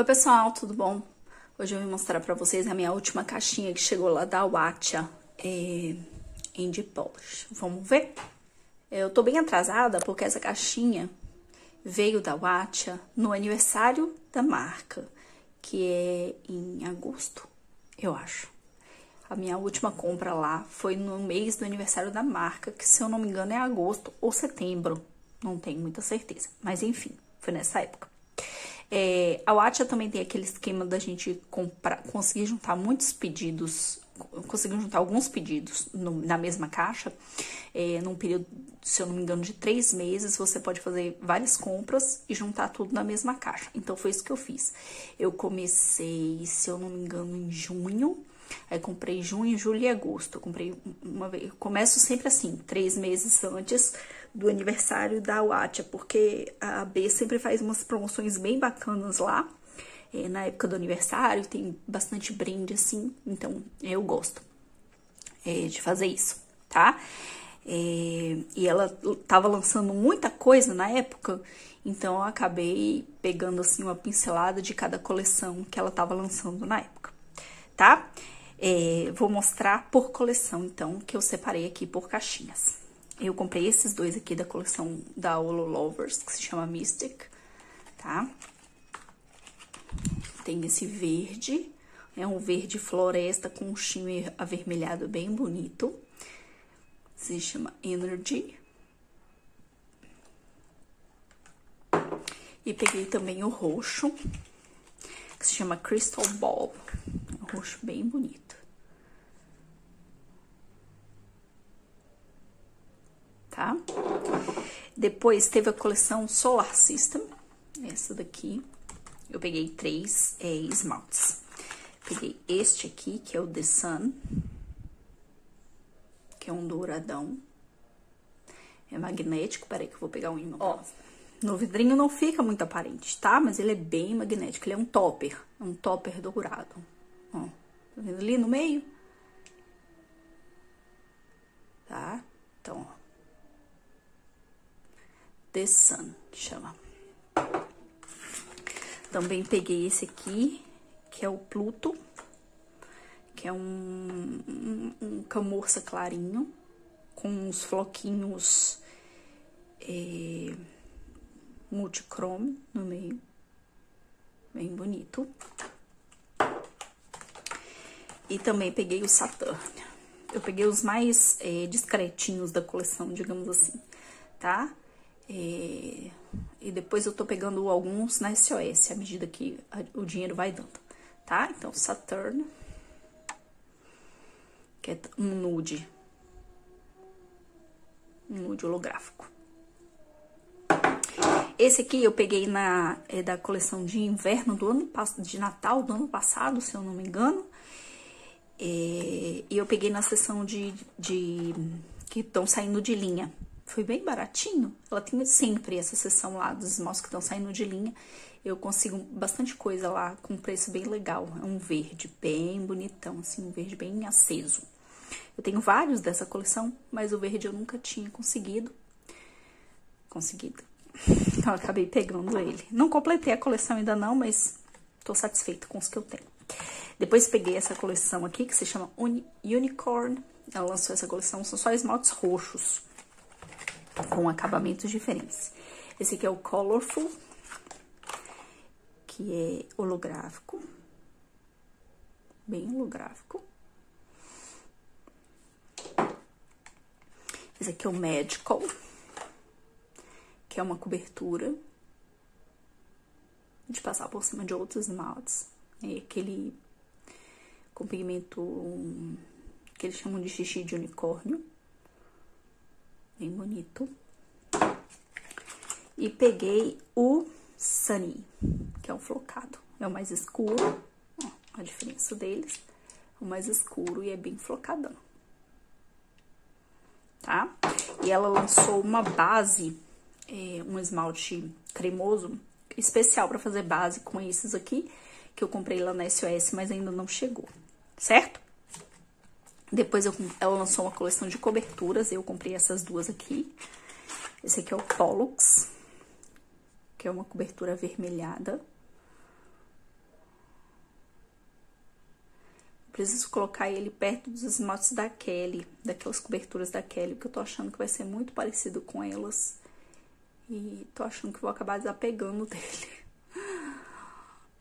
Oi pessoal, tudo bom? Hoje eu vou mostrar pra vocês a minha última caixinha que chegou lá da Watcha é, Indie Polish. Vamos ver? Eu tô bem atrasada porque essa caixinha veio da Watcha no aniversário da marca, que é em agosto, eu acho. A minha última compra lá foi no mês do aniversário da marca, que se eu não me engano é agosto ou setembro, não tenho muita certeza. Mas enfim, foi nessa época. É, a Watcha também tem aquele esquema da gente comprar, conseguir juntar muitos pedidos, conseguir juntar alguns pedidos no, na mesma caixa, é, num período, se eu não me engano, de três meses, você pode fazer várias compras e juntar tudo na mesma caixa. Então, foi isso que eu fiz. Eu comecei, se eu não me engano, em junho, Aí comprei junho, julho e agosto. Eu comprei uma vez. Eu começo sempre assim, três meses antes do aniversário da Watcha, porque a B sempre faz umas promoções bem bacanas lá. É, na época do aniversário, tem bastante brinde assim, então eu gosto é, de fazer isso, tá? É, e ela tava lançando muita coisa na época, então eu acabei pegando assim uma pincelada de cada coleção que ela tava lançando na época, tá? É, vou mostrar por coleção, então, que eu separei aqui por caixinhas. Eu comprei esses dois aqui da coleção da Holo Lovers, que se chama Mystic, tá? Tem esse verde, é um verde floresta com um shimmer avermelhado bem bonito. Se chama Energy. E peguei também o roxo, que se chama Crystal Ball. Um roxo bem bonito. Tá? Depois teve a coleção Solar System, essa daqui. Eu peguei três é, esmaltes. Peguei este aqui, que é o The Sun, que é um douradão. É magnético, peraí que eu vou pegar um imã. Ó, no vidrinho não fica muito aparente, tá? Mas ele é bem magnético, ele é um topper, um topper dourado. Ó, tá vendo ali no meio? Tá? Então, ó. The Sun, chama. Também peguei esse aqui, que é o Pluto, que é um, um, um camurça clarinho, com uns floquinhos é, multichrome no meio, bem bonito. E também peguei o Saturn. Eu peguei os mais é, discretinhos da coleção, digamos assim, tá? E depois eu tô pegando alguns na SOS, à medida que o dinheiro vai dando, tá? Então, Saturn, que é um nude, um nude holográfico. Esse aqui eu peguei na é da coleção de inverno do ano de Natal do ano passado, se eu não me engano. É, e eu peguei na seção de, de que estão saindo de linha. Foi bem baratinho. Ela tem sempre essa seção lá dos esmaltes que estão saindo de linha. Eu consigo bastante coisa lá com preço bem legal. É um verde bem bonitão, assim, um verde bem aceso. Eu tenho vários dessa coleção, mas o verde eu nunca tinha conseguido. Conseguido. Então, acabei pegando ele. Não completei a coleção ainda não, mas tô satisfeita com os que eu tenho. Depois peguei essa coleção aqui, que se chama Uni Unicorn. Ela lançou essa coleção, são só esmaltes roxos com acabamentos diferentes. Esse aqui é o Colorful, que é holográfico, bem holográfico. Esse aqui é o Magical, que é uma cobertura de passar por cima de outros esmaltes. É aquele com pigmento que eles chamam de xixi de unicórnio bem bonito. E peguei o Sunny, que é um flocado. É o mais escuro, ó, a diferença deles. O mais escuro e é bem flocadão. Tá? E ela lançou uma base, é, um esmalte cremoso, especial para fazer base com esses aqui, que eu comprei lá na SOS, mas ainda não chegou, certo? Depois eu, ela lançou uma coleção de coberturas, eu comprei essas duas aqui. Esse aqui é o Pollux, que é uma cobertura avermelhada. Preciso colocar ele perto dos esmaltes da Kelly, daquelas coberturas da Kelly, porque eu tô achando que vai ser muito parecido com elas. E tô achando que vou acabar desapegando dele.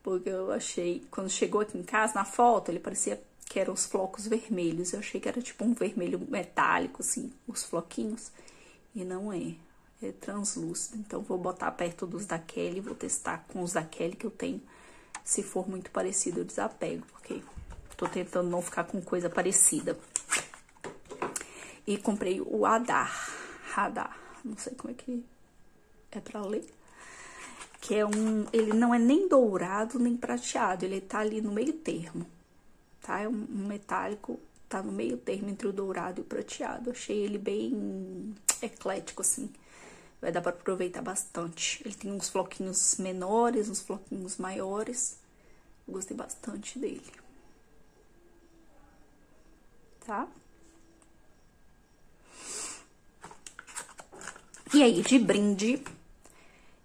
Porque eu achei, quando chegou aqui em casa, na foto, ele parecia que eram os flocos vermelhos. Eu achei que era tipo um vermelho metálico, assim, os floquinhos. E não é. É translúcido. Então, vou botar perto dos da Kelly, vou testar com os da Kelly que eu tenho. Se for muito parecido, eu desapego, porque tô tentando não ficar com coisa parecida. E comprei o Adar. Radar. Não sei como é que é pra ler. Que é um... Ele não é nem dourado, nem prateado. Ele tá ali no meio termo tá? É um, um metálico, tá no meio termo entre o dourado e o prateado. Achei ele bem eclético, assim. Vai dar pra aproveitar bastante. Ele tem uns floquinhos menores, uns floquinhos maiores. Gostei bastante dele. Tá? E aí, de brinde,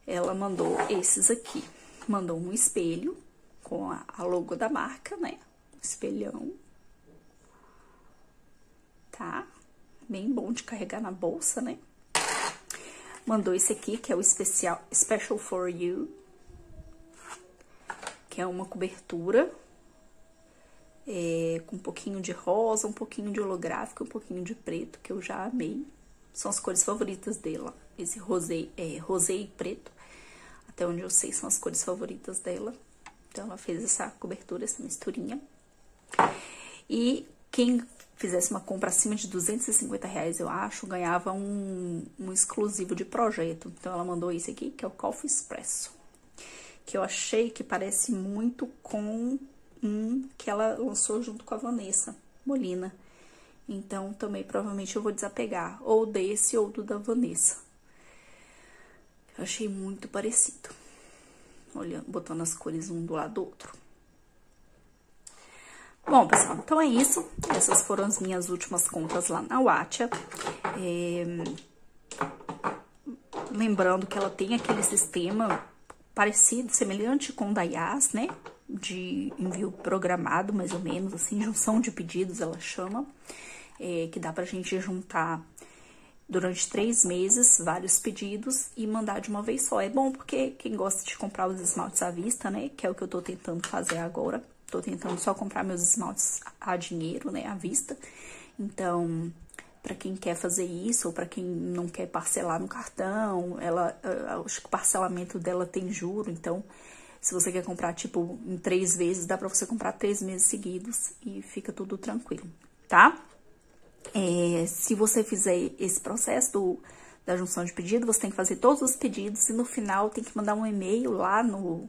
ela mandou esses aqui. Mandou um espelho com a logo da marca, né? Espelhão. Tá? Bem bom de carregar na bolsa, né? Mandou esse aqui, que é o especial Special for You. Que é uma cobertura é, com um pouquinho de rosa, um pouquinho de holográfico, um pouquinho de preto, que eu já amei. São as cores favoritas dela. Esse rosé, é, rosé e preto, até onde eu sei, são as cores favoritas dela. Então, ela fez essa cobertura, essa misturinha. E quem fizesse uma compra acima de 250 reais, eu acho, ganhava um, um exclusivo de projeto. Então, ela mandou esse aqui, que é o Coffee Expresso. Que eu achei que parece muito com um que ela lançou junto com a Vanessa Molina. Então, também provavelmente eu vou desapegar, ou desse ou do da Vanessa. Eu achei muito parecido. Olhando, botando as cores um do lado do outro. Bom, pessoal, então é isso. Essas foram as minhas últimas compras lá na Watcha. É... Lembrando que ela tem aquele sistema parecido, semelhante com o da né? De envio programado, mais ou menos, assim, junção de pedidos, ela chama. É, que dá pra gente juntar durante três meses vários pedidos e mandar de uma vez só. É bom porque quem gosta de comprar os esmaltes à vista, né? Que é o que eu tô tentando fazer agora tô tentando só comprar meus esmaltes a dinheiro, né, à vista. Então, para quem quer fazer isso, ou para quem não quer parcelar no cartão, ela, acho que o parcelamento dela tem juro, então, se você quer comprar, tipo, em três vezes, dá pra você comprar três meses seguidos e fica tudo tranquilo, tá? É, se você fizer esse processo do, da junção de pedido, você tem que fazer todos os pedidos e no final tem que mandar um e-mail lá no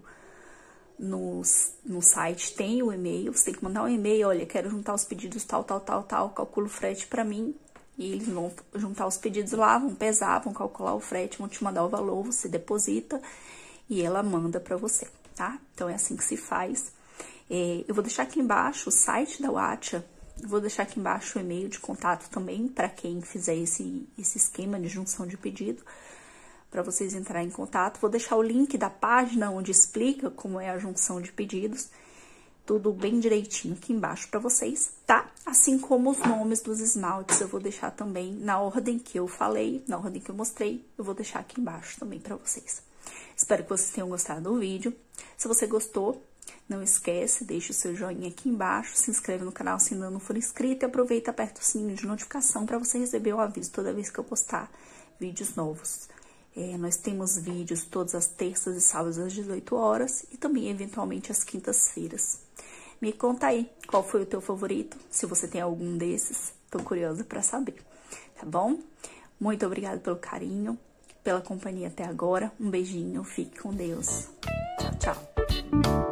no, no site tem o e-mail, você tem que mandar um e-mail, olha, quero juntar os pedidos tal, tal, tal, tal, calcula o frete para mim. E eles vão juntar os pedidos lá, vão pesar, vão calcular o frete, vão te mandar o valor, você deposita e ela manda para você, tá? Então é assim que se faz. É, eu vou deixar aqui embaixo o site da Watcha, vou deixar aqui embaixo o e-mail de contato também para quem fizer esse, esse esquema de junção de pedido para vocês entrarem em contato. Vou deixar o link da página onde explica como é a junção de pedidos, tudo bem direitinho aqui embaixo para vocês, tá? Assim como os nomes dos esmaltes, eu vou deixar também na ordem que eu falei, na ordem que eu mostrei, eu vou deixar aqui embaixo também para vocês. Espero que vocês tenham gostado do vídeo. Se você gostou, não esquece, deixa o seu joinha aqui embaixo, se inscreve no canal se ainda não for inscrito e aproveita aperta o sininho de notificação para você receber o aviso toda vez que eu postar vídeos novos. É, nós temos vídeos todas as terças e sábados às 18 horas e também, eventualmente, às quintas-feiras. Me conta aí qual foi o teu favorito, se você tem algum desses. Tô curiosa para saber, tá bom? Muito obrigada pelo carinho, pela companhia até agora. Um beijinho, fique com Deus. Tchau, tchau.